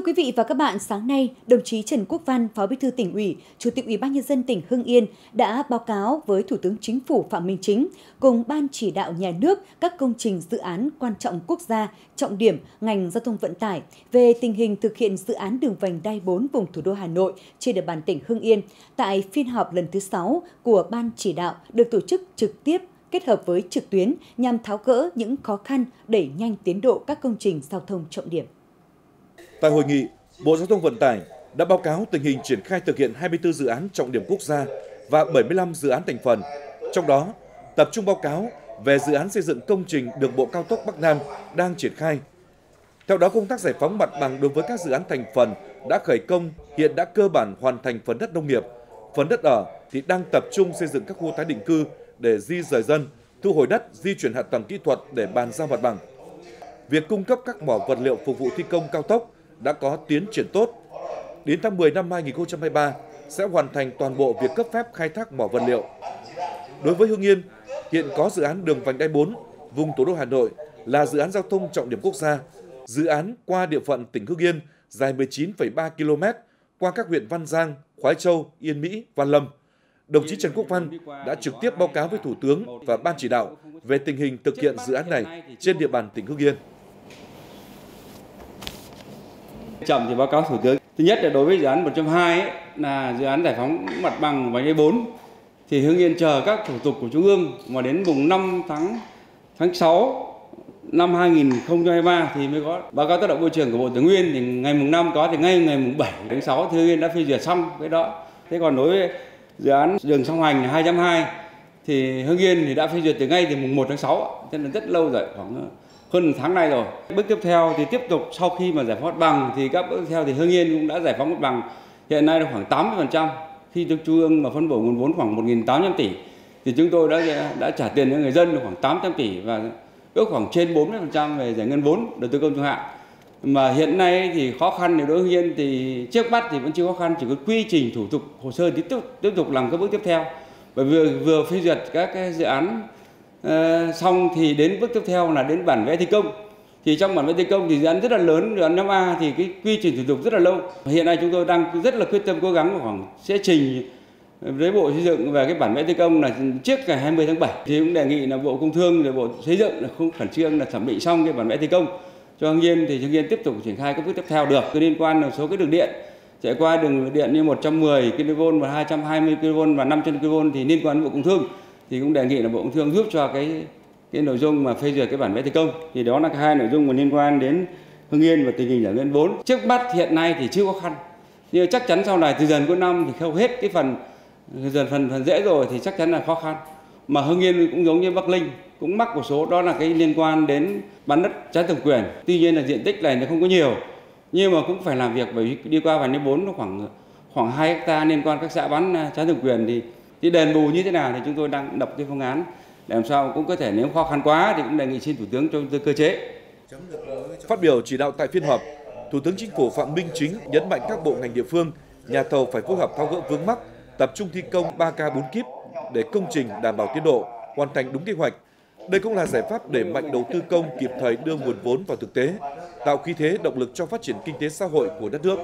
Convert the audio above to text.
Thưa quý vị và các bạn, sáng nay, đồng chí Trần Quốc Văn, Phó Bí thư tỉnh ủy, Chủ tịch Ủy ban nhân dân tỉnh Hưng Yên đã báo cáo với Thủ tướng Chính phủ Phạm Minh Chính cùng ban chỉ đạo nhà nước các công trình dự án quan trọng quốc gia, trọng điểm ngành giao thông vận tải về tình hình thực hiện dự án đường vành đai 4 vùng thủ đô Hà Nội trên địa bàn tỉnh Hưng Yên tại phiên họp lần thứ 6 của ban chỉ đạo được tổ chức trực tiếp kết hợp với trực tuyến nhằm tháo gỡ những khó khăn đẩy nhanh tiến độ các công trình giao thông trọng điểm. Tại hội nghị, Bộ Giao thông Vận tải đã báo cáo tình hình triển khai thực hiện 24 dự án trọng điểm quốc gia và 75 dự án thành phần. Trong đó, tập trung báo cáo về dự án xây dựng công trình đường bộ cao tốc Bắc Nam đang triển khai. Theo đó, công tác giải phóng mặt bằng đối với các dự án thành phần đã khởi công hiện đã cơ bản hoàn thành phần đất nông nghiệp. Phần đất ở thì đang tập trung xây dựng các khu tái định cư để di rời dân, thu hồi đất, di chuyển hạ tầng kỹ thuật để bàn giao mặt bằng. Việc cung cấp các mỏ vật liệu phục vụ thi công cao tốc đã có tiến triển tốt. Đến tháng 10 năm 2023 sẽ hoàn thành toàn bộ việc cấp phép khai thác mỏ vật liệu. Đối với Hưng Yên, hiện có dự án đường vành đai 4 vùng thủ đô Hà Nội là dự án giao thông trọng điểm quốc gia. Dự án qua địa phận tỉnh Hưng Yên dài 19,3 km qua các huyện Văn Giang, Khói Châu, Yên Mỹ, Văn Lâm. Đồng chí Trần Quốc Văn đã trực tiếp báo cáo với Thủ tướng và Ban chỉ đạo về tình hình thực hiện dự án này trên địa bàn tỉnh Hưng Yên. Chậm thì báo cáo Thủ tướng. Thứ nhất là đối với dự án 102 ấy, là dự án giải phóng mặt bằng vành đai 4 thì Hưng Yên chờ các thủ tục của Trung ương mà đến mùng 5 tháng tháng 6 năm 2023 thì mới có báo cáo tác động môi trường của Bộ Tài nguyên thì ngày mùng 5 có thì ngay ngày mùng 7 tháng 6 thì Hưng Yên đã phê duyệt xong cái đó. Thế còn đối với dự án đường song hành 202 thì Hưng Yên thì đã phê duyệt từ ngay từ mùng 1 tháng 6 cho nên rất lâu rồi khoảng hơn một tháng nay rồi. Bước tiếp theo thì tiếp tục sau khi mà giải phóng mặt bằng thì các bước tiếp theo thì Hưng Yên cũng đã giải phóng mặt bằng. Hiện nay là khoảng 80% khi được trung ương mà phân bổ nguồn vốn khoảng 1.800 tỷ thì chúng tôi đã đã trả tiền cho người dân được khoảng 800 tỷ và ước khoảng trên 40% về giải ngân vốn đầu tư công trung hạn. Mà hiện nay thì khó khăn thì đối với Yên thì trước mắt thì vẫn chưa khó khăn chỉ có quy trình thủ tục hồ sơ thì tiếp tục tiếp tục làm các bước tiếp theo. Bởi vì vừa, vừa phê duyệt các cái dự án Ờ, xong thì đến bước tiếp theo là đến bản vẽ thi công. Thì trong bản vẽ thi công thì dự án rất là lớn, dự án 5A thì cái quy trình thủ tục rất là lâu. Hiện nay chúng tôi đang rất là quyết tâm cố gắng khoảng sẽ trình với bộ xây dựng về cái bản vẽ thi công là trước ngày 20 tháng 7 thì cũng đề nghị là bộ công thương rồi bộ xây dựng là không khẩn trương là thẩm định xong cái bản vẽ thi công. Cho Hưng Yên thì Hưng Yên tiếp tục triển khai các bước tiếp theo được. Liên quan là số cái đường điện, chạy qua đường điện như 110 kV và 220 kV và 500 kV thì liên quan đến Bộ Công Thương thì cũng đề nghị là Bộ Công Thương giúp cho cái cái nội dung mà phê duyệt cái bản vẽ thi công. Thì đó là hai nội dung mà liên quan đến Hưng Yên và tình hình giải ngân vốn trước mắt hiện nay thì chưa khó khăn. Nhưng chắc chắn sau này từ dần cuối năm thì không hết cái phần, dần phần phần dễ rồi thì chắc chắn là khó khăn. Mà Hưng Yên cũng giống như Bắc Linh, cũng mắc một số, đó là cái liên quan đến bán đất trái thẩm quyền. Tuy nhiên là diện tích này nó không có nhiều, nhưng mà cũng phải làm việc bởi vì đi qua vành đai bốn, nó khoảng khoảng hai hecta liên quan các xã bán à, trái thẩm quyền thì thì đền bù như thế nào thì chúng tôi đang đọc cái phương án. Để làm sao cũng có thể nếu khó khăn quá thì cũng đề nghị xin thủ tướng cho cơ chế. Phát biểu chỉ đạo tại phiên họp thủ tướng chính phủ phạm minh chính nhấn mạnh các bộ ngành địa phương nhà thầu phải phối hợp tháo gỡ vướng mắc tập trung thi công 3 k 4 kíp để công trình đảm bảo tiến độ hoàn thành đúng kế hoạch. Đây cũng là giải pháp để mạnh đầu tư công kịp thời đưa nguồn vốn vào thực tế, tạo khí thế động lực cho phát triển kinh tế xã hội của đất nước.